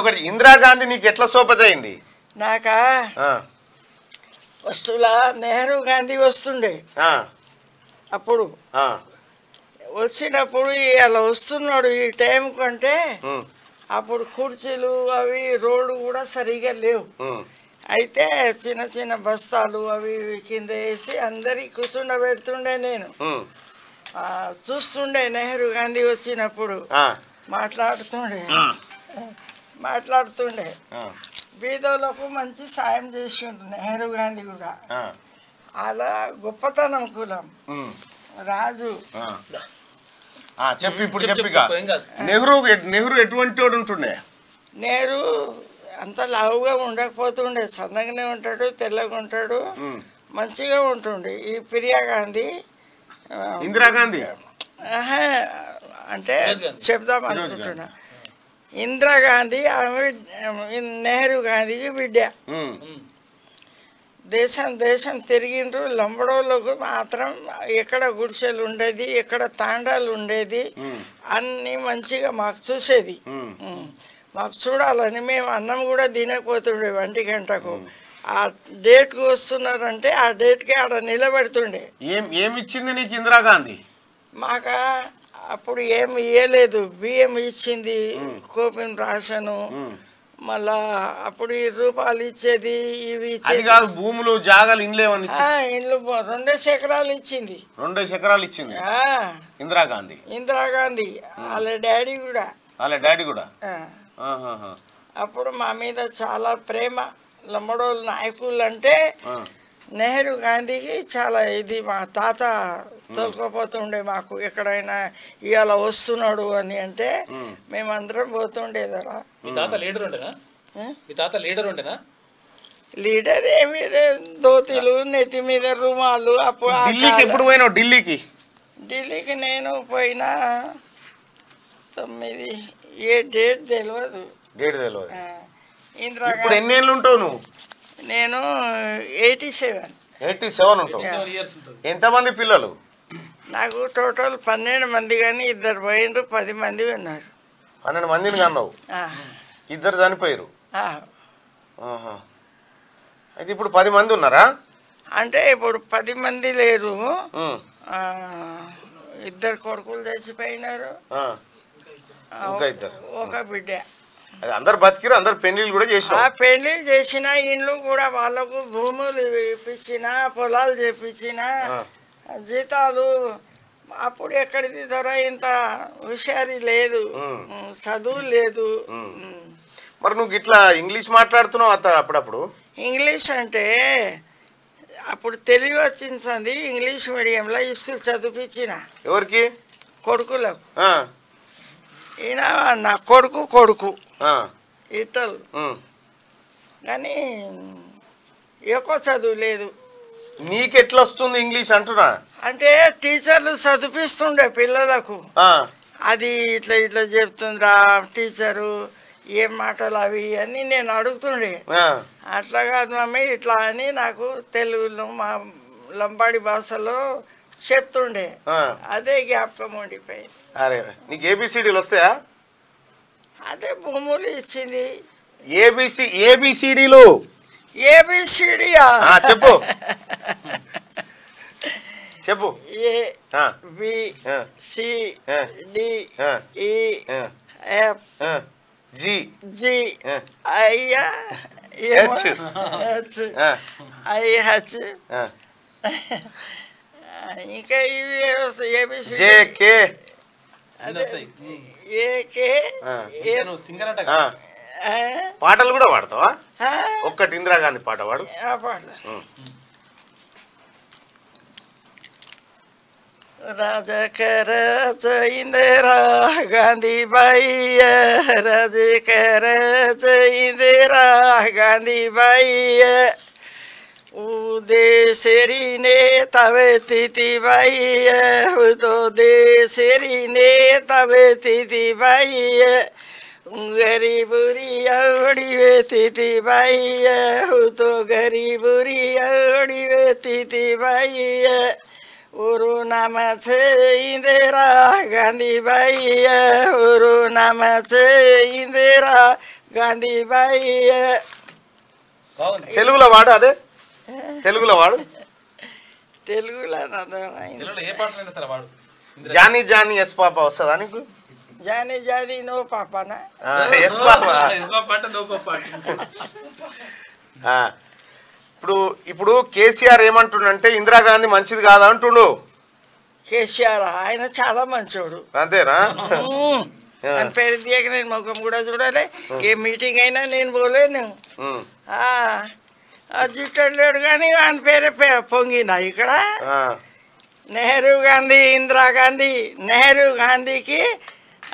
ఒకటి ఇందిరాగాంధీ నీకు ఎట్లా సోపతి అయింది? నాకా? వస్తువుల? నెహ్రూ గాంధీ వస్తుండే. అప్పుడు. వచ్చినప్పుడు అలా వస్తున్నాడు ఈ టైం కంటే అప్పుడు కుర్చీలు అవి రోడ్డు కూడా సరిగా లేవు. అయితే చిన్న చిన్న బస్తాలు అవి కింద వేసి అందరికి కూర్చుండబెడుతుండే నేను. చూస్తుండే నెహ్రూ గాంధీ వచ్చినప్పుడు. మాట్లాడుతుండే. మాట్లాడుతుండే. ఆ, బీదోళ్ళకు మంచి సాయం చేసిండు నెహ్రూ గాంధీ కూడా. ఆ, అలా గొప్పతనం కులం. రాజు. చెప్పు ఇప్పుడు చెప్పిక. నెహ్రూ నెహ్రూ ఎటువంటి వాడు ఉంటుండే? నెహ్రూ అంత లావుగా ఉండకపోతుండే సన్నగానే ఉంటాడు తెల్లగా ఉంటాడు. మంచిగా ఉంటుండే. ఈ ప్రియా గాంధీ ఇందిరాగాంధీ అంటే. చెప్దాం అనుకుంటున్నా. ఇందిరాగాంధీ ఆమె నెహ్రూ గాంధీకి బిడ్డ. దేశం దేశం తిరిగిండ్రు. లంబడోళ్ళకు మాత్రం ఎక్కడ గుడిసెలు ఉండేది ఎక్కడ తాండాలు ఉండేది అన్నీ మంచిగా మాకు చూసేది. మాకు చూడాలని మేము అన్నం కూడా తినకపోతుండే ఒంటి గంటకు. ఆ డేట్కి వస్తున్నారంటే ఆ డేట్కి ఆడ నిలబెడుతుండే. ఏం ఏమి ఇచ్చింది నీకు ఇందిరాగాంధీ? మాక అప్పుడు ఏమి ఇయ్యలేదు. బియ్యం ఇచ్చింది కోపిన్ ఉమ్. మళ్ళా అప్పుడు ఈ రూపాయలు ఇచ్చేది ఇవి ఇచ్చేది. కాదు భూములు జాగాలు ఇండ్లు ఏమని ఆ, ఇండ్లు రెండేసి ఎకరాలు ఇచ్చింది. రెండేసి ఎకరాలు ఇచ్చింది? ఇందిరాగాంధీ. ఇందిరాగాంధీ వాళ్ళ డాడీ కూడా. వాళ్ళ డాడీ కూడా. అప్పుడు మా మీద చాలా ప్రేమ. లంబడోళ్ళు నాయకులు అంటే నెహ్రూ గాంధీకి చాలా ఇది మా తాత తోలుకోపోతుండే మాకు ఎక్కడైనా ఇవాళ వస్తున్నాడు అని అంటే మేమందరం పోతుండేదరా. మీ తాత లీడర్ ఉండేనా? ఏ? మీ తాత లీడర్ ఉండేనా? లీడర్ ఏమి లేదు. ధోతీలు నెత్తి మీద రుమాలు అప్పుడు ఎప్పుడు పోయినావు ఢిల్లీకి? ఢిల్లీకి నేను పోయినా తొమ్మిది ఏ డేట్ తెలియదు డేట్ తెలియదు ఇందిరాగాంధీ ఎన్ని ఏళ్ళు ఉంటావు నువ్వు? నేను ఎయిటీ సెవెన్. ఎయిటీ సెవెన్ ఉంటుంది. ఎంతమంది పిల్లలు? నాకు టోటల్ పన్నెండు మంది కానీ ఇద్దరు పోయిండ్రు పది మంది ఉన్నారు. పన్నెండు మందిని కన్నావు? ఇద్దరు చనిపోయారు. అయితే ఇప్పుడు పది మంది ఉన్నారా? అంటే ఇప్పుడు పది మంది లేరు. ఇద్దరు కొడుకులు చచ్చిపోయినారు. ఒక బిడ్డ. అది అందరు బతికిరు అందరు పెళ్ళిళ్ళు కూడా ఆ చేసినావు పెళ్ళి చేసిన ఇండ్లు కూడా వాళ్ళకు భూములు ఇప్పించిన పొలాలు చేపించిన. జీతాలు అప్పుడు ఎక్కడిది ధర ఇంత హుషారి లేదు. చదువు లేదు. మరి నువ్వు ఇట్లా ఇంగ్లీష్ మాట్లాడుతున్నావు అత్త అప్పుడప్పుడు? ఇంగ్లీష్ అంటే అప్పుడు తెలివి వచ్చింది ఇంగ్లీష్ మీడియంలో స్కూల్ చదివించిన ఎవరికి? కొడుకులకు. ఈయన నా కొడుకు కొడుకు. ఉమ్. కానీ ఎక్కువ చదువు లేదు. నీకెట్లా వస్తుంది ఇంగ్లీష్ అంటున్నా? అంటే టీచర్లు చదివిస్తుండే పిల్లలకు. అది ఇట్లా ఇట్లా చెప్తుందిరా టీచరు ఏం మాటలు అవి అని నేను అడుగుతుండే. అట్లా కాదు మమ్మీ ఇట్లా అని నాకు తెలుగులో మా లంబాడి భాషలో చెప్తుండే. అదే జ్ఞాపకం ఉండిపోయింది. అరే నీకు ఏబిసిడీలు వస్తాయా? అదే భూములు ఇచ్చింది. ఏబిసి ఏబిసిడీలు ఏబిసిడియా చెప్పు. చెప్పు. A B C. D. E F G G అయ్యా హెచ్. ఐ హెచ్ ఇంకా ఇవి ఏబిసి జే కే. అదే ఏకే ఆ. ఏ నువ్వు సింగర్ అంట ఆ, ఆ? పాటలు కూడా పాడతావా? ఒక్కటి ఇందిరాగాంధీ పాట పాడు. ఆ పాట ఉమ్. రాజకర ఇందిరా గాంధీ బాయి. రాజకర ఇందిరా గాంధీ బాయి. उदेशरी ने तवे तिथि भैया उदेशरी ने तवे तिथि भैया गरीबुरी औड़िवे तिथि भैया तो गरीबुरी औड़िवे तिथि भैया ஒரு நம இந்திரா காந்தி பைய ஒரு நம இந்திரா காந்தி பைய தெலுங்குல வாடாது తెలుగులో వాడు? తెలుగులో జానీ జానీ ఎస్ పాప వస్తుందా నీకు? జాని జాని నో పాపనా? ఎస్ పాప. ఎస్వా పాట నో పాట. ఆ. ఇప్పుడు ఇప్పుడు కేసీఆర్ ఏమంటుండంటే ఇందిరాగాంధీ మంచిది కాదా అంటుండు. కేసీఆర్ ఆయన చాలా మంచోడు. అంతేనా. ఆయన పేరు తీయక నేను ముఖం కూడా చూడలే. ఏ మీటింగ్ అయినా నేను పోలేను. జుట్టాడు కానీ ఆయన పేరే పొంగిన ఇక్కడ? ఆ. నెహ్రూ గాంధీ ఇందిరాగాంధీ నెహ్రూ గాంధీకి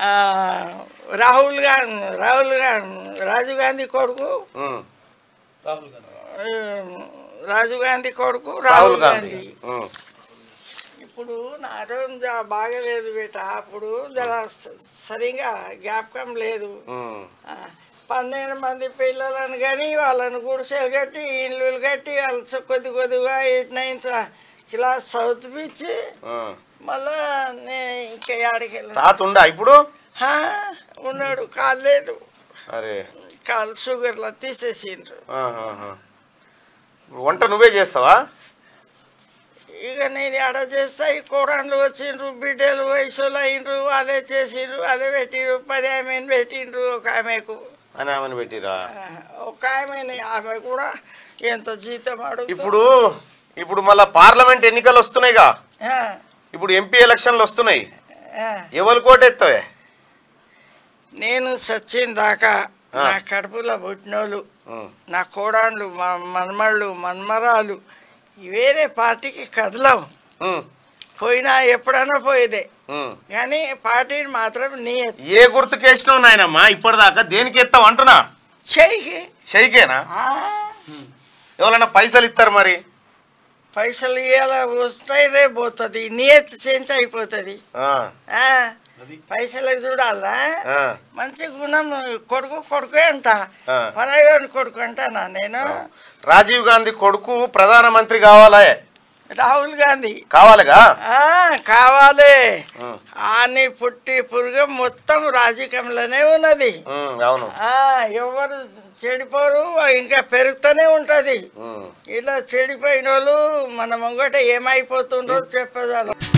ఆ, రాహుల్ గాంధీ రాహుల్ గాంధీ రాజీవ్ గాంధీ కొడుకు? గాంధీ. రాజీవ్ గాంధీ కొడుకు రాహుల్ గాంధీ. గాంధీ. ఇప్పుడు నా ఆరోగ్యం జర బాగలేదు బేట అప్పుడు జర స- సరిగా జ్ఞాపకం లేదు. పన్నెండు మంది పిల్లలను కానీ వాళ్ళని గుడిసెలు కట్టి ఇళ్ళు కట్టి వాళ్ళు కొద్ది కొద్దిగా ఎయిట్ నైన్త్ క్లాస్ చదివించి ఆ. మళ్ళా నేను ఇంకా ఆడికి వెళ్ళాను. ఇప్పుడు? ఉన్నాడు కాలేదు అరే. కాలు షుగర్లో తీసేసిండ్రు. వంట నువ్వే చేస్తావా? ఇక నేను ఎడ చేస్తా ఈ కూరళ్ళు వచ్చిండ్రు బిడ్డలు వయసులో అయినరు వాళ్ళే చేసిండ్రు వాళ్ళే పెట్టిండ్రు పని ఆమెను పెట్టిండ్రు ఒక ఆమెకు. అని ఆమెను పెట్టిరా. ఒక ఆమెని ఆమె కూడా ఎంత జీతం ఇప్పుడు ఇప్పుడు మళ్ళా పార్లమెంట్ ఎన్నికలు వస్తున్నాయిగా. ఇప్పుడు ఎంపీ ఎలక్షన్లు వస్తున్నాయి. ఎవరు కోటెత్తావే? నేను సచ్చిన దాకా. నా కడుపులో పుట్టినోళ్ళు. నా కోడాన్లు మా మన్మళ్ళు మన్మరాలు వేరే పార్టీకి కదలం. పోయినా ఎప్పుడైనా పోయేదే. కానీ పార్టీని మాత్రం నీ ఏ గుర్తుకేసినావు నాయనమ్మా ఇప్పటిదాకా దేనికి ఎత్తావు అంటున్నా? చెయ్యి షైకేనా ఆ, ఎవరైనా పైసలు ఇస్తారు మరి? పైసలు ఇవాళ వస్తాయి రేపు పోతుంది. నియత్ చేంజ్ అయిపోతుంది. ఆ, ఆ, అది. పైసలకు చూడాలా? ఆ, మంచి గుణం కొడుకు కొడుకే అంట. పరాయి కొడుకు అంటానా నేను? రాజీవ్ గాంధీ కొడుకు ప్రధానమంత్రి కావాలా. రాహుల్ గాంధీ. కావాలిగా? ఆ, కావాలి. ఆని పుట్టి పురుగు మొత్తం రాజకీయంలోనే ఉన్నది. అవును. ఎవరు చెడిపోరు ఇంకా పెరుగుతూనే ఉంటది. ఇలా చెడిపోయిన వాళ్ళు మన ముంగట ఏమైపోతుండ్రో చెప్పదాలు